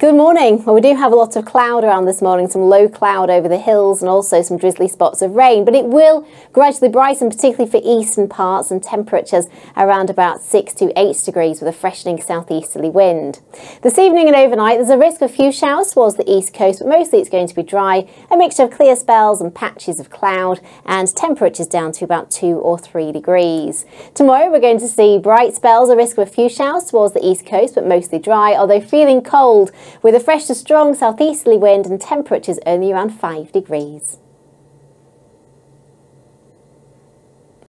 Good morning. Well, we do have a lot of cloud around this morning, some low cloud over the hills and also some drizzly spots of rain, but it will gradually brighten, particularly for eastern parts and temperatures around about 6 to 8 degrees with a freshening southeasterly wind. This evening and overnight, there's a risk of a few showers towards the east coast, but mostly it's going to be dry, a mixture of clear spells and patches of cloud and temperatures down to about 2 or 3 degrees. Tomorrow, we're going to see bright spells, a risk of a few showers towards the east coast, but mostly dry, although feeling cold with a fresh to strong southeasterly wind and temperatures only around 5 degrees.